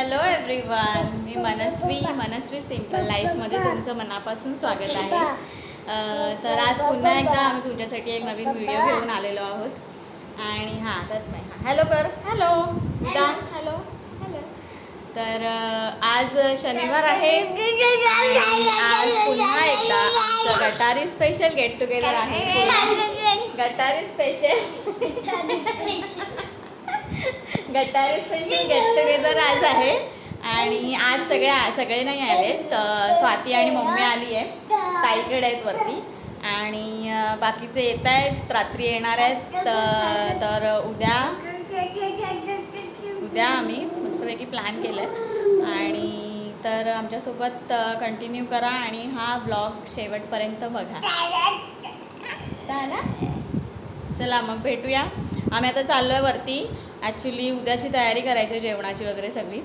Hello everyone मी Manasvi Manasvi simple लाईफमध्ये तुमचं मनापासून स्वागत आहे. तर आज पुन्हा एकदा आम्ही तुमच्यासाठी एक नवीन व्हिडिओ घेऊन आलेलो आहोत. आणि हां तस नाही. हॅलो कर. हॅलो. विधान हॅलो. हॅलो. तर आज शनिवार आहे. आज पुन्हा एकदा आमचं गटारी स्पेशल गेट टुगेदर आहे. गटारी स्पेशल गटारी स्पेशल गेट टुगेदर आज आहे. आणि आज सगळ्या सगळे नाही आले तर स्वाती आणि मम्मी आली आहे. ताईकडे आहेत वरती. आणि बाकीचे येत आहेत रात्री येणार आहेत तर तर उद्या उद्या आम्ही मस्तपैकी प्लॅन केलं आहे आणि तर आमच्यासोबत कंटिन्यू करा आणि हा ब्लॉग शेवटपर्यंत बघा. चला. मग भेटूया. आम्ही आता चाललो आहे वरती. ॲक्च्युली उद्याची तयारी करायची आहे जेवणाची वगैरे सगळी.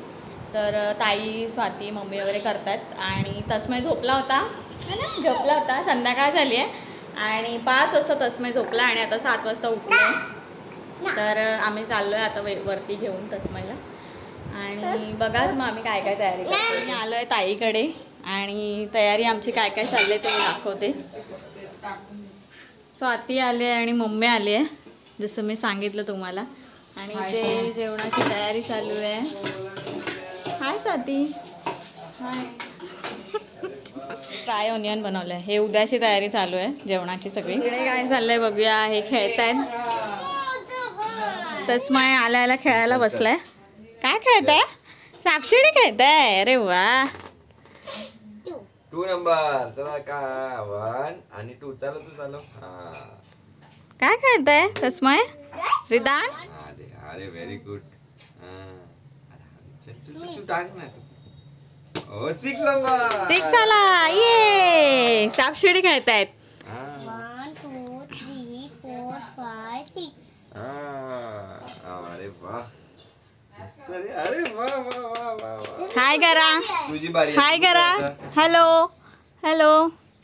तर ताई स्वाती मम्मी वगैरे करतात. आणि तस्मय झोपला होता. है ना झोपला होता. संध्याकाळ झाली आहे. आणि पाच वाजता तस्मय झोपला आणि आता सात वाजता उठलो तर आम्ही चाललो आहे आता वे वरती घेऊन तस्मयला आणि बघाच मग आम्ही काय काय तयारी करतो मी आलो आहे ताईकडे. आणि तयारी आमची काय काय चालली ते दाखवते. स्वाती आले आणि मम्मी आली आहे. जसं मी सांगितलं तुम्हाला. आणि इथे जेवणाची तयारी चालू आहे. Hi Swati. Hi. Fry onion बनवलं आहे हे उद्याची तयारी चालू आहे जेवणाची सगळी. इकडे काय चाललंय बघूया हे खेळतायत. तस्माय आल्या आल्या खेळायला बसलाय. काय खेळताय? सापशिडी खेळताय? अरे वा. Two number. चला का? वन आणि टू. चालव तू चालव. हा. काय खेळताय तस्मय? रिदान? अरे व्हेरी गुड चल चल चल तू टाक ना. तू ओ सिक्स नंबर सिक्स आला. ये खेळतायत. हा, five, six. हा. अरे वा. मस्त रे. अरे वा वा वा वा वा. हाय करा तुझी बारी आहे. हाय करा. Hello hello.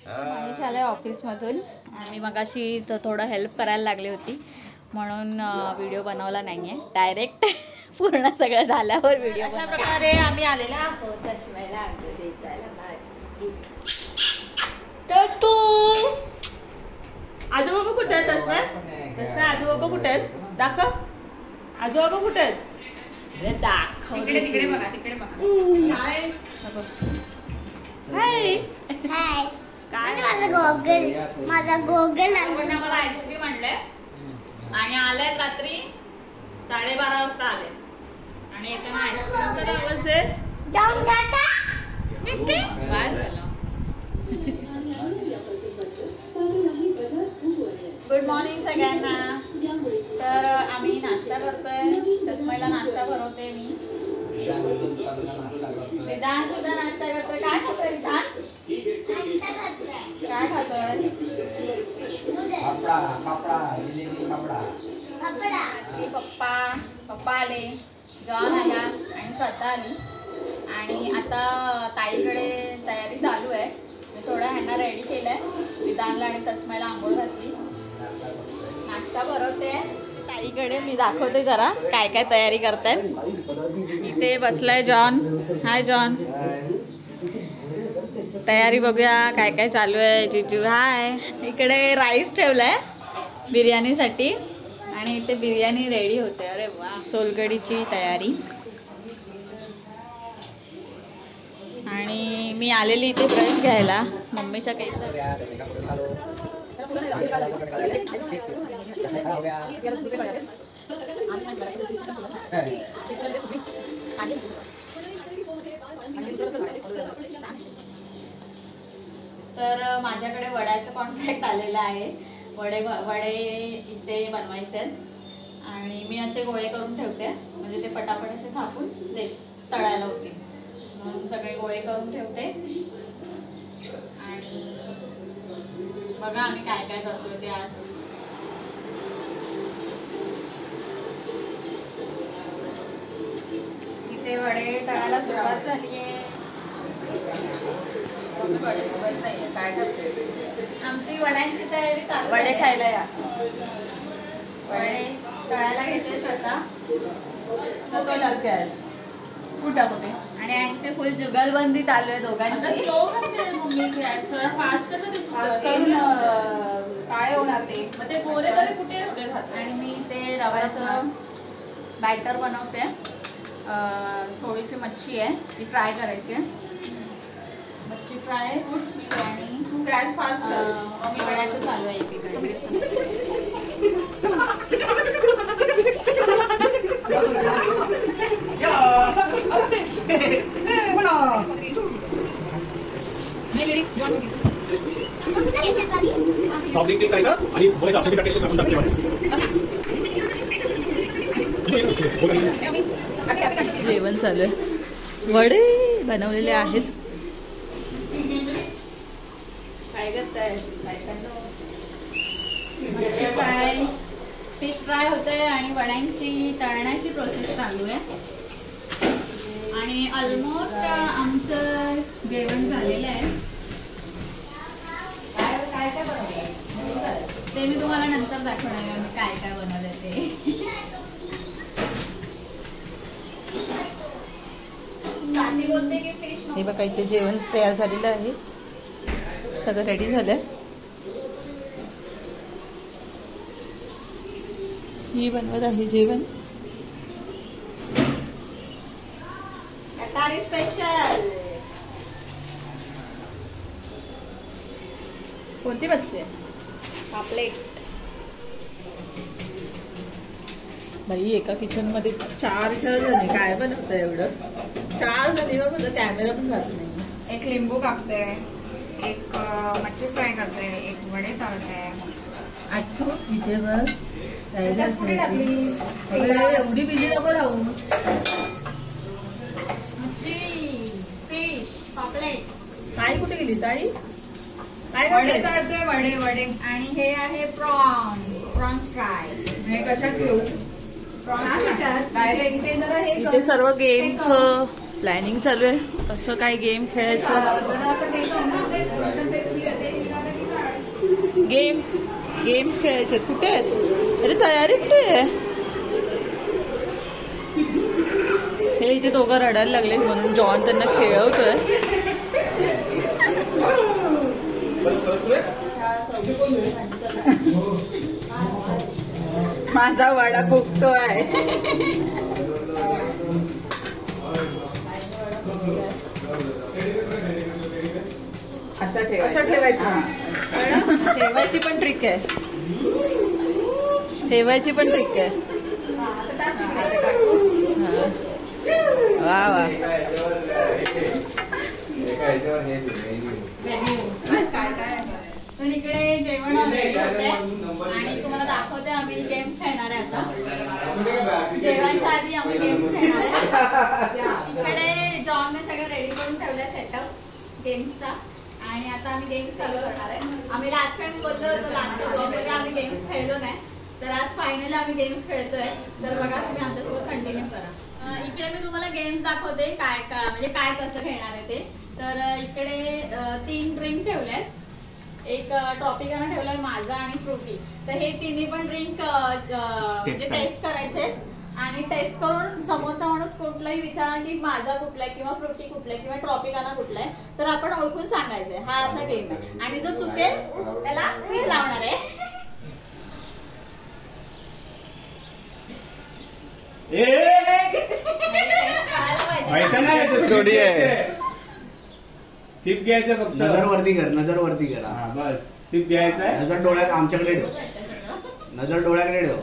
मनीष आले ऑफिसमधून आणि मगाशी तर थोडं हेल्प करायला लागली होती. म्हणून व्हिडिओ बनवला नाही आहे डायरेक्ट पूर्ण सगळं झाल्यावर व्हिडिओ अशा प्रकारे आम्ही आलेला आहोत तर तू आजोबाबा कुठे आहेत तस्मय तस्मय आजोबाबा कुठे आहेत? दाखव. आजोबाबा कुठे आहेत? अरे दाखव. तिकडे तिकडे बघा तिकडे बघा. हाय. Hi. काय माझा गॉगल माझा गॉगल आपण आलेत रात्री साडेबारा वाजता आले. आणि येताना आईस्क्रीम तर असेल जाऊन काय झालं? गुड मॉर्निंग सगळ्यांना. तर आम्ही नाश्ता करतोय. तस्मयला नाश्ता बनवते मी. विधान सुद्धा नाश्ता करतोय. काय खातोय विधान काय खातोय कपडा पप्पा पप्पा आले. जॉन आला आणि स्वतः आली. आणि आता ताईकडे तयारी चालू आहे. मी थोडं ह्यांना रेडी केलं आहे निदानला आणि तस्मायला आंघोळ घातली. नाश्ता भरवते ताईकडे मी दाखवते जरा काय काय तयारी करतायत. इथे बसलाय जॉन. हाय जॉन. तयारी बघूया काय काय चालू आहे. जिजू हाय. इकडे राईस ठेवलाय. बिर्याणीसाठी. आणि इथे बिर्याणी रेडी होते. अरे वा. सोलकढीची तयारी. आणि मी आलेली इथे ब्रश घ्यायला. मम्मीच्या केस तर माझ्याकडे वड्याचं कॉन्ट्रॅक्ट आलेलं आहे. वडे वडे इथे बनवायचे आहेत. आणि मी असे गोळे करून ठेवते. म्हणजे ते पटापट असे थापून दे तळायला होते. म्हणून सगळे गोळे करून ठेवते. आणि बघा आम्ही काय काय करतोय ते आज. इथे वडे तळायला सुरुवात झाली आहे आमची वड्यांची तयारी चालू वडे खायला या. वडे तळायला घेते लाच गॅस. कुठं कुठे? आणि यांची फुल जुगलबंदी चालू आहे दोघांची. होणार ते? मग ते गोरे तरी कुठे कुठे खातात आणि मी ते रव्याचं बॅटर बनवते. थोडीशी मच्छी आहे ती फ्राय करायची आहे. फ्राय आणि गॅस फास्ट वड्याचं चालू आहे एकीकडे सॉफ्ट ड्रिंक टेस्ट करायचं आणि बरेच आपल्या टेस्ट टाकून टाकते जेवण चालू आहे. वडे बनवलेले आहेत. काय करताय मच्छी फ्राय फिश फ्राय होते आणि वड्यांची तळण्याची प्रोसेस चालू आहे. आणि ऑलमोस्ट आमचं जेवण झालेलं आहे. काय काय बनवलं ते मी तुम्हाला नंतर दाखवणार आहे मी काय काय बनवलं ते. चाची बोलते की फिश हे बघा इथे जेवण तयार झालेलं आहे. सगळं रेडी झालंय. ही बनवत आहे जेवण. स्पेशल कोणती मच्छी आहे? पापलेट बाई एका किचनमध्ये चार चार जणी. काय बनवतं एवढं? चार जणी कॅमेरा पण जात नाही. एक लिंबू कापते एक मच्छी फ्राय करते एक वडे चालते इथे त्याच्यात पुढे टाकलीस. अगं, एवढी बिजी नको राहू. मच्छी फिश पापलेट. काय कुठे गेली ताई? काय वडे करते? तळतोय वडे वडे. आणि हे आहे प्रॉन्स प्रॉन्स फ्राय. हे कशात ठेवू? प्रॉन्स डायरेक्ट इथे जरा हे इथे. सर्व गेमचं प्लॅनिंग चालू आहे. कसं काय गेम खेळायचं? गेम गेम्स खेळायचे. आहेत. कुठे आहेत? अरे तयारी कुठे आहे? हे इथे दोघं रडायला लागले म्हणून जॉन त्यांना खेळवतोय. माझा वाडा खूप तो आहे असं ठेवायचं. ठेवायची. पण ट्रिक आहे. ठेवायची पण ट्रिक आहे. हा. वा वा. हे इकडे जेवण होते आणि तुम्हाला दाखवते आम्ही गेम्स खेळणार आहे आता. जेवणच्या आधी आम्ही गेम्स खेळणार आहे. इकडे जॉनने सगळं रेडी करून ठेवलंय सेटअप गेम्सचा आणि आता आम्ही गेम्स चालू करणार आहे. आम्ही लास्ट टाइम बोललो होतो लास्टच्या ब्लॉगमध्ये आम्ही गेम्स खेळलो नाही. तर आज फायनली आम्ही गेम्स खेळतोय. तर बघा तुम्ही आमच्यासोबत कंटिन्यू करा. इकडे मी तुम्हाला गेम्स दाखवते काय काय म्हणजे काय कसं खेळणार आहे ते. तर इकडे तीन ड्रिंक ठेवले आहेत एक ट्रॉपिकानं ठेवलाय माझा आणि फ्रुटी तर हे तिन्ही पण ड्रिंक म्हणजे टेस्ट करायचे. आणि टेस्ट करून समोरचा माणूस कुठलाही विचारणार की माझा कुठला आहे किंवा फ्रुटी कुठला आहे किंवा ट्रॉपिकाना कुठला आहे तर आपण ओळखून सांगायचंय. हा असा गेम आहे. आणि जो चुकेल त्याला मीच लावणार आहे. सिप घ्यायचं फक्त. नजर वरती कर नजर वरती कर. हा बस. सिप घ्यायचं नजर डोळ्यात आमच्याकडे ठेव. नजर डोळ्याकडे ठेव.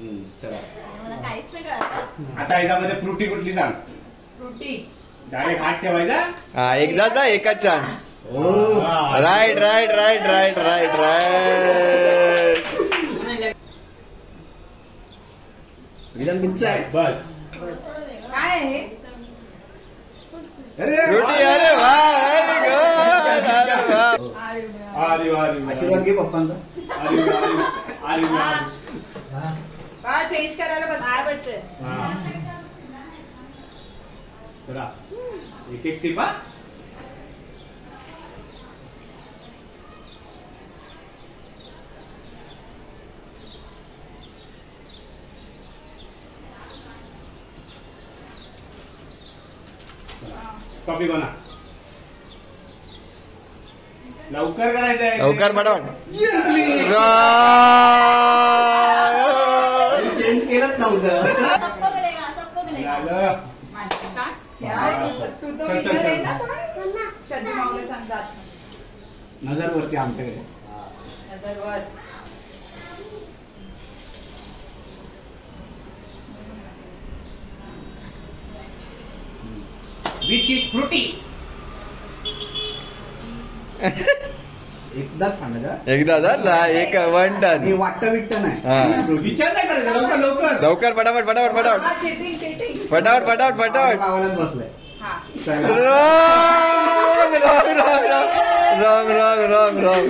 चला. मला काहीच नाही कळत आता याच्यामध्ये फ्रुटी कुठली सांग? फ्रुटी. डायरेक्ट हात ठेवायचा? हा एकदाचा एकच चान्स हा. Right right right right right right विधान आहे. बस. काय आहे अरे रोटी अरे वा व्हेरी गुड अरे वा. अरे वा, अरे वा. आशीर्वाद घे पप्पांचा अरे वा, अरे वा. हाँ चेंज करायला बघाय वाटतं चला। एक एक सिपा। कॉपी कोणा लवकर करायचं लवकर मॅडम मिळत नव्हतं सबको मिलेगा सबको मिलेगा तू तो विनर आहे ना श्रद्धा माऊले सांगतात नजरवरती आमच्याकडे नजरवर which is fruity. एकदाच सांगा एकदा झाला एक वन टन वाटत वाटतं बिट्ट नाही विचार नाही करायचा लवकर लवकर. लवकर. फटाफट फटाफट फटाफट. फटाफट फटाफट फटाफट. Wrong wrong wrong wrong wrong wrong wrong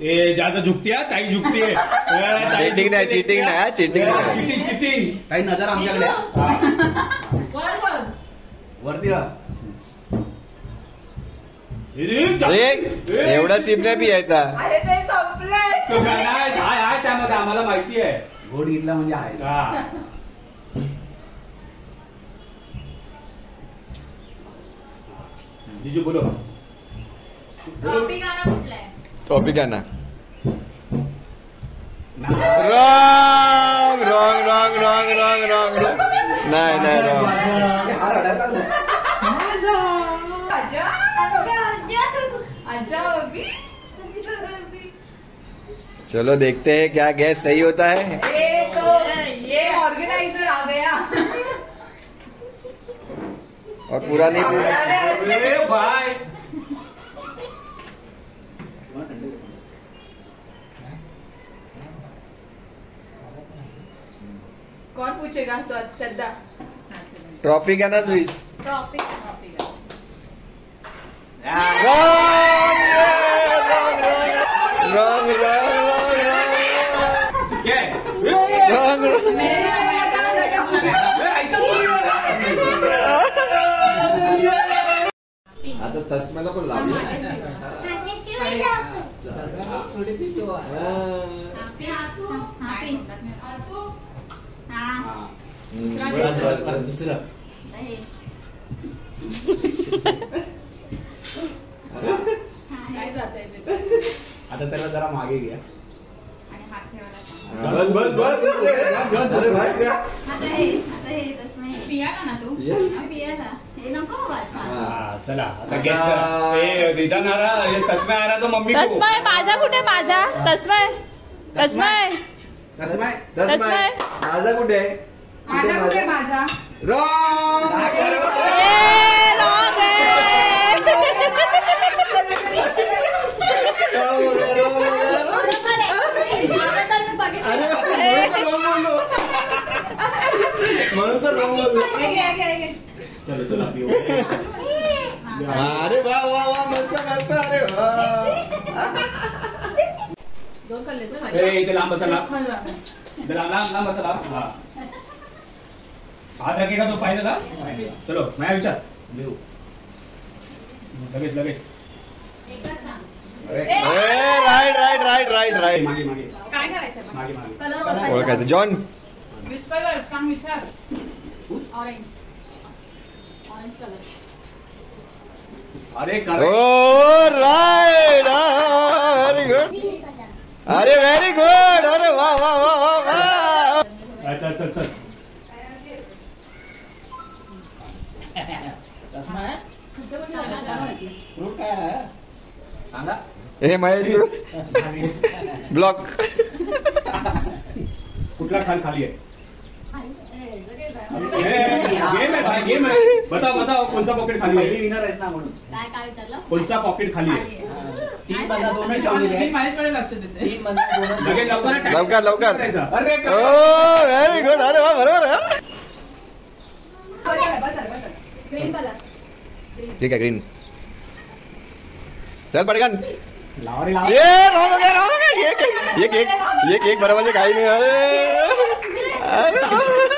ए ज्यादा झुकती है ताई झुकती चिटिंग नाही चिटिंग नाही चिटिंग नाही. चीटिंग काही नजर आमच्याकडे. वरती एवढा सिप नाही पियायचा. अरे ते संपलंय हाय हाय त्यामध्ये आम्हाला माहिती आहे. घोट घेतला म्हणजे आहे. हा. जीजू बोलो. टॉपिक आहे ना wrong wrong wrong wrong wrong wrong. नाही नाही रॉंग. आजा होगी चलो देखते हैं क्या गैस सही होता है। ये तो ये ऑर्गेनाइजर आ गया। और पूरा नहीं पूरा। भाई। कौन पूछेगा तो श्रद्धा? टॉपिक है ना switch Yeah. Wrong, yeah, wrong, wrong, wrong, wrong, wrong, wrong. Yeah, wrong, wrong. आता तसमेला पण लावलं दुसरा आता त्याला जरा मागे घ्या. बस बस बस अरे भाई क्या आता हे आता हे तसं पियाला ना तू? पियाला. हे नको हा, चला. आता गेस ए निदान आ रहा ये तस्मै आ रहा तो मम्मी को. तस्मय माझा कुठे? माझा? तस्मय तस्मय तस्माय तस्माय माझा कुठे? आहे? माझा कुठे? माझा. रॉंग ए, wrong आहे. बरोबर आहे. आता तर मी बघितलं. म्हणून तर wrong बोललो. हे घे, हे घे, हे घे. चलो चलो पिओ अरे वा वा वा मस्त मस्त अरे वा लांब बसा लांब लांब लांब बसा लांब हा हात रखेगा तो फायनल हा चलो मैं विचार लिहू लगेच लगेच right right right right right मागे मागे काय करायचं मागे मागे ओळखायचं. जॉन. विच कलर सांग विचार. ऑरेंज ऑरेंज कलर अरे ओ राइट वेरी गुड अरे वेरी गुड अरे वाह वाह वाह वाह वाह। अच्छा अच्छा चल ए महेश ब्लॉक कुठला खान खाली आहे गेम आहे भाई गेम आहे. बताओ बताओ कोणचा पॉकेट खाली पहिली आहे विनर आहेस ना म्हणून. काय काय विचारलं? कोणचा पॉकेट खाली आहे? तीन मधला दोनच ठेवलेले मी आहे माझ्याकडे लक्ष देते. तीन मधला दोनच लगेच लवकर लवकर लवकर. करायचा. अरे ओ व्हेरी गुड अरे वा बरोबर आहे. ग्रीन कलर ठीक आहे ग्रीन चल पटकन. लावा रे लावा. ये राम हो गया राम हो गया. ये केक बरोबर खाई नहीं. अरे. अरे.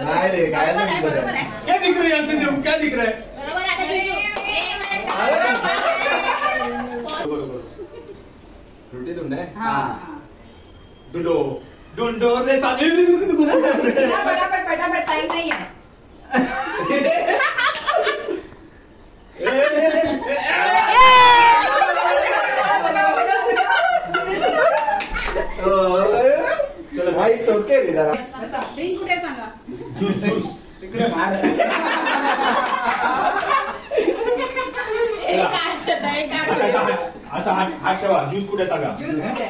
नाही रे काय बरोबर आहे, बरोबर आहे. क्या दिख रहा है यहाँ से तुम? क्या दिख रहा है बरोबर आहे, आता तुझी- रोटी तुमने हा, हा. डुंडो डुंडो रे चालेल चला, पटापट पटापट टाइम नाही आहे इट्स ओके जरा ड्रिंक कुठे आहे सांगा ज्यूस ज्यूस एक आठ एक आठ असा हात हात ठेवा. ज्यूस कुठे सांगा ज्यूस कुठे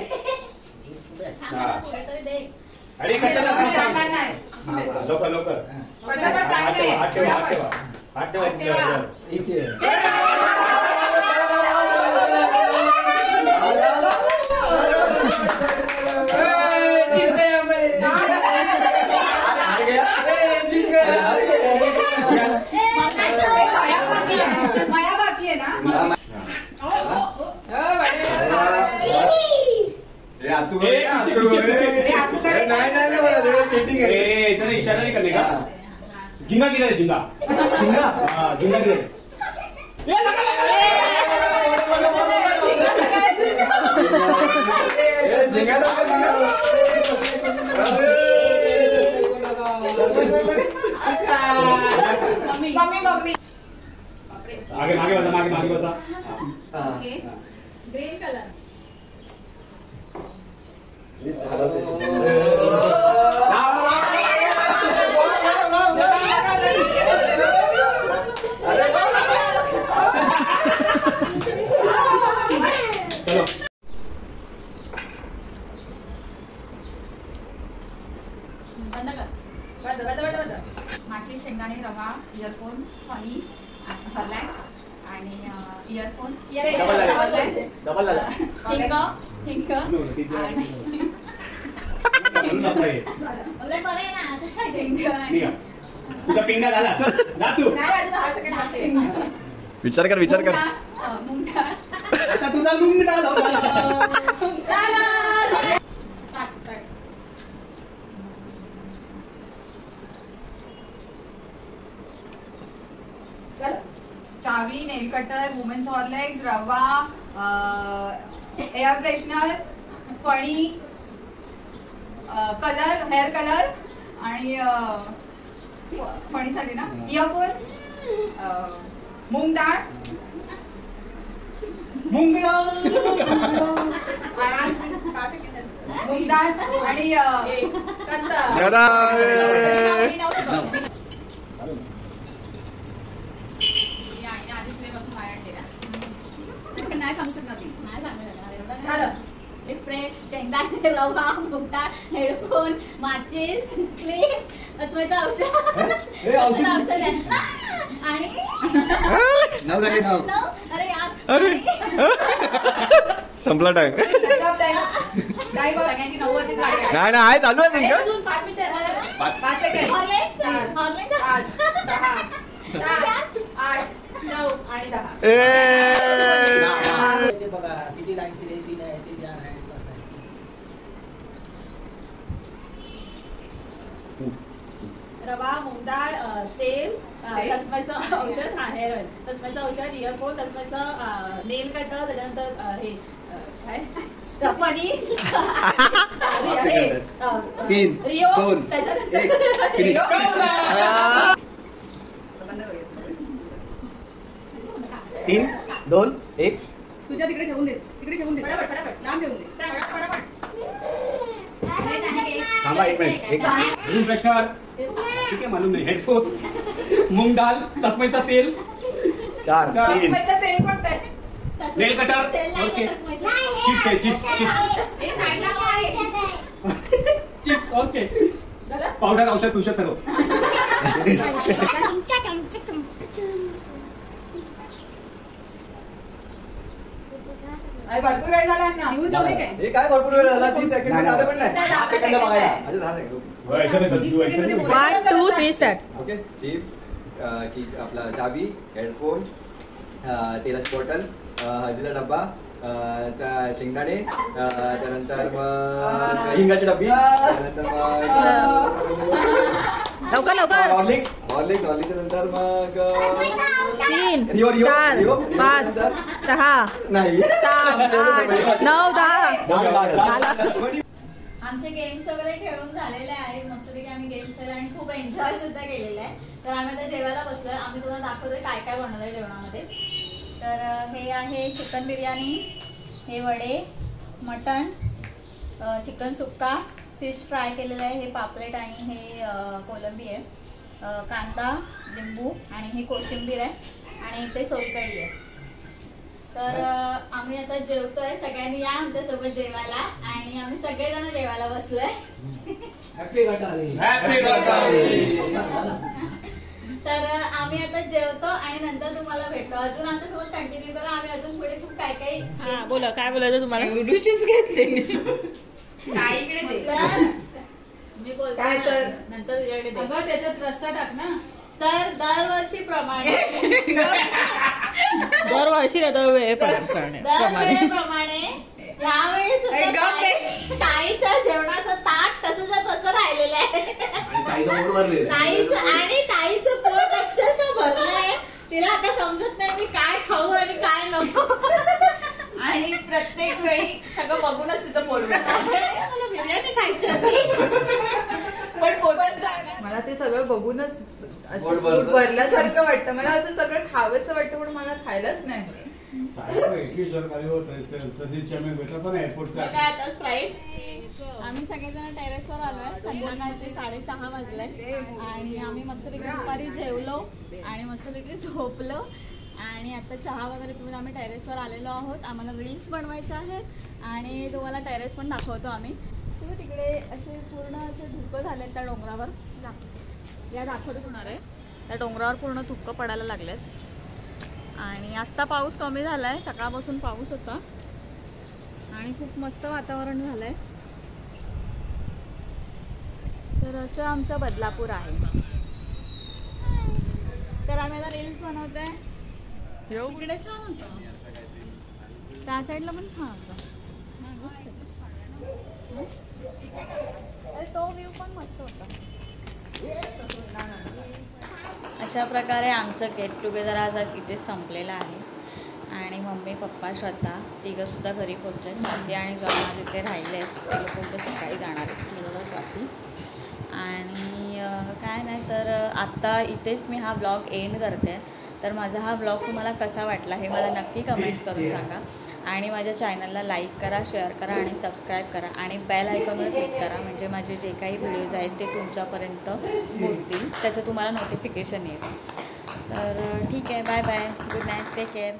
कुठेतरी दे अरे कशाला. हा, लवकर लवकर हात ठेवा हात ठेवा हात ठेवा. तिच्यावर. माया बाकी आहे माया बाकी आहे ना हो, बडे. हे आतू कडे, आतू कडे. हे आतू कडे. हे नाही नाही नाही मला तेव्हा cheating आहे. ए इशारा इशारा नहीं करने का झिंगा किधर है झिंगा झिंगा? हा, झिंगा मम्मी आगे मागे बसा मागे मागे बसा हा. ग्रीन कलर माझी शेंगदाणे रवा इयरफोन फनी हॉर्लॅक्स आणि इयरफोन. हिंग हिंग. आणि म्हणून नसलं हे. उलट बरं आहे ना असं काय हिंग आणि निघा. तुझा पिंगा झाला चल, जा तू नाही अजून दहा सेकंड बाकी. विचार कर विचार कर. आता तुझा लुंगडा लावला. चावी नेल कटर वुमेन्स हॉर्लेक्स रवा एअर फ्रेशनर फणी कलर हेअर कलर आणि फणी झाली ना? इयरफोन मूग डाळ मूग डाळ आणि अं, दादा नाही सांगू शकणार ती. नाही सांगू शकणार एवढं नाही. स्प्रे शेंगदाणे रवा मुगटा हेडफोन माचीस क्लीन अस्मयचं औषध. औषध? आहे. आणि झाले अरे यार अरे. आणि- संपला टाइम. नाही नाही आहे चालू आहे तुमचं पाच मिनिटं. ए. बघा किती लाईन्स आहे तीन आहे ते चार आहे पाच आहे रवा मूग डाळ अ, तेल? लसणाचं औषध हा हेअर ऑइल लसणाचं औषध इयरफोन लसणाचं नेल कटर त्याच्यानंतर हे काय? तीन, रिओ दोन, एक, finish. तीन दोन एक. तुझ्या तिकडे ठेवून दे. तिकडे ठेवून दे. फटाफट, फटाफट. लांब ठेवून दे. फटाफट. थांबा एक मिनिट. एक फ्रेशनर ठीक आहे मालूम नाही हेडफोन मूंग डाल तस्मैचा तेल। चार। तीन अस्मयचं तेल पण आहे तसं- नेल कटर। तेल नाही ओके। टाकत माहिती. चिप्स आहे चिप्स चिप्स। हे। साईडला काय आहे? Chips okay. पावडर औषध तुषध सर्व अरे भरपूर वेळ झाला ना येऊन थोडी काय? हे काय भरपूर वेळ झाला. तीस सेकंड नाही, झालं पण नाही. नाही दहा सेकंद बघायला अच्छा दहा सेकंड ओके होय, याच्यात येतं, तू याच्यात येतं. One two three start okay chips की आपला चाबी हेडफोन तेलाची बॉटल हळदीचा डब्बा शेंगदाणे त्यानंतर मग हिंगाची डब्बी त्यानंतर मग लवकर लवकर. हॉर्लिक्स हॉर्लिक्स नंतर मग तीन रिओ रिओ चार रिओ पाच सहा नाही. नऊ दहा. आमचे गेम्स वगैरे खेळून झालेले आहेत. आम्ही गेम्स खेळले आणि खूप एन्जॉय सुद्धा केलेला आहे. तर आम्ही आता जेवायला बसलोय. आम्ही तुम्हाला दाखवतोय काय काय बनवलंय जेवणामध्ये. तर हे आहे चिकन बिर्याणी हे वडे mutton chicken sukka fish fry केलेलं आहे हे पापलेट आणि हे कोलंबी आहे. कांदा लिंबू आणि हे कोशिंबीर आहे. आणि इथे सोलकढी आहे. तर आम्ही आता जेवतोय. सगळ्यांनी या आमच्यासोबत जेवायला. आणि आम्ही सगळेजण जेवायला बसलोय. तर आम्ही आता जेवतो आणि नंतर तुम्हाला भेटतो अजून आमच्यासोबत कंटिन्यू करा. आम्ही अजून पुढे खूप काय काही हा बोला. काय बोलायचं तुम्हाला? एवढीशीच घेतली काय इकडे दे तर मी बोलतो काय ना, तर? नंतर त्याच्यात रस्सा टाक ना. तर दरवर्षीप्रमाणे दरवर्षी दरवेळेप्रमाणे यावेळी ताईच्या जेवणाचं ताट तसंच्या तसं राहिलेलं आहे. आणि ताईचं आहे. आणि ताईचं पोट अक्षरशः भरलंय तिला आता समजत नाही मी काय खाऊ आणि काय नको. आणि प्रत्येक वेळी सगळं बघूनच तिचं पोट मला बिर्याणी खायची पण पोट मला ते सगळं बघूनच असं पोट भरलं. पोट भरल्यासारखं वाटतं. मला असं सगळं खावंसं वाटतं पण मला खायलाच नाही मग काय आता स्प्राईट आम्ही सगळेजण टेरेसवर आलोय संध्याकाळचे साडेसहा वाजले आणि आम्ही मस्तपैकी दुपारी जेवलो आणि मस्तपैकी झोपलो. आणि आता चहा वगैरे पिऊन आम्ही टेरेसवर आलेलो आहोत. आम्हाला रील्स बनवायच्या आहेत. आणि तुम्हाला टेरेस पण दाखवतो आम्ही. तिकडे असे पूर्ण असे धुकं झाले त्या डोंगरावर. या दाखवतो तुम्हाला. त्या डोंगरावर पूर्ण धुक्कं पडायला लागलेत. आणि आत्ता पाऊस कमी झाला आहे सकाळपासून पाऊस होता. आणि खूप मस्त वातावरण झालंय. तर असं आमचं बदलापूर आहे. तर आम्ही आता रील्स बनवतोय. तिकडे छान होतं. त्या साईडला पण छान होतं हं? अरे तो व्ह्यू पण मस्त होता अशा प्रकारे आमचं गेट टुगेदर आज इथे संपलेलं आहे. आणि मम्मी पप्पा श्रद्धा तिघंसुद्धा घरी पोचले. स्वाती आणि जॉना तिथे राहिले. ते लोक उद्या सकाळी जाणार आहेत. स्वाती आणि काय नाही तर आत्ता इथेच मी हा ब्लॉग एंड करते. तर माझा हा ब्लॉग तुम्हाला कसा वाटला हे मला नक्की कमेंट्स करून सांगा. आणि माझ्या चॅनलला लाईक करा शेअर करा आणि सबस्क्राईब करा आणि बेल आयकॉनवर क्लिक करा. म्हणजे माझे जे काही व्हिडिओज आहेत ते तुमच्यापर्यंत पोचतील त्याचं तुम्हाला नोटिफिकेशन येईल. तर ठीक आहे. Bye bye good night take care